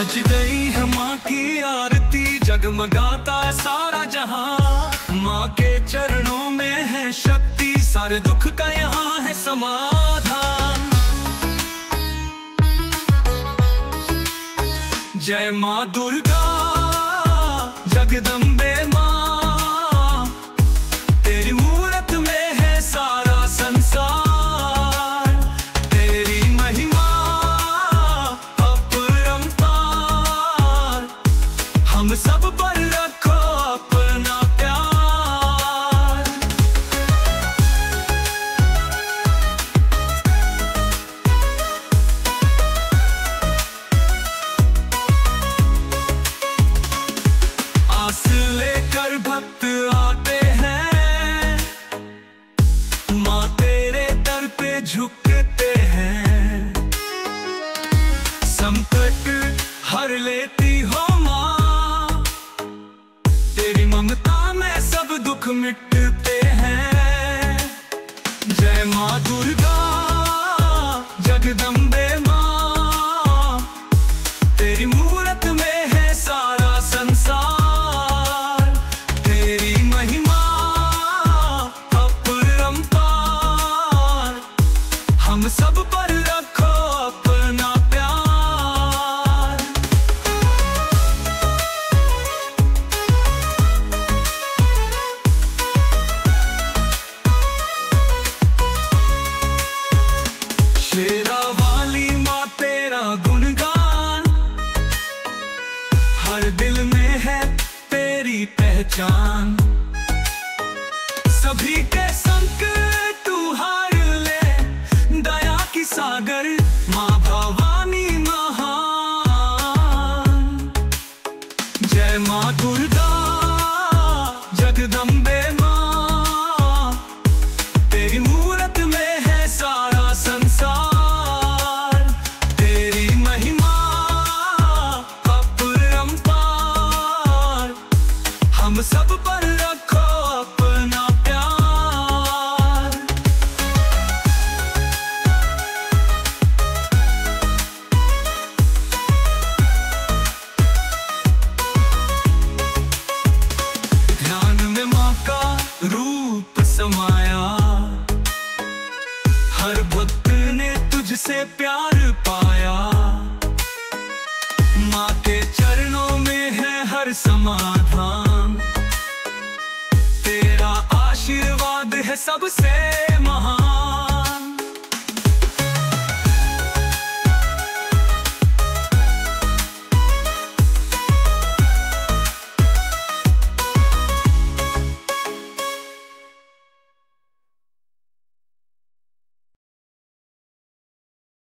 सज गई है माँ की आरती, जगमगाता है सारा जहाँ। माँ के चरणों में है शक्ति, सारे दुख का यहाँ है समाधान। जय माँ दुर्गा, जगदम्बे माँ झुकते हैं। संकट हर लेती हो माँ। तेरी ममता में सब दुख मिटते हैं। जय माँ दुर्गा। सब पर रखो अपना प्यार। शेरा वाली माँ, तेरा गुणगान। हर दिल में है तेरी पहचान। सभी के सागर माँ भवानी महान। जय माँ दुर्गा। तुझसे प्यार पाया। माँ के चरणों में है हर समाधान। तेरा आशीर्वाद है सबसे।